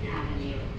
Avenue.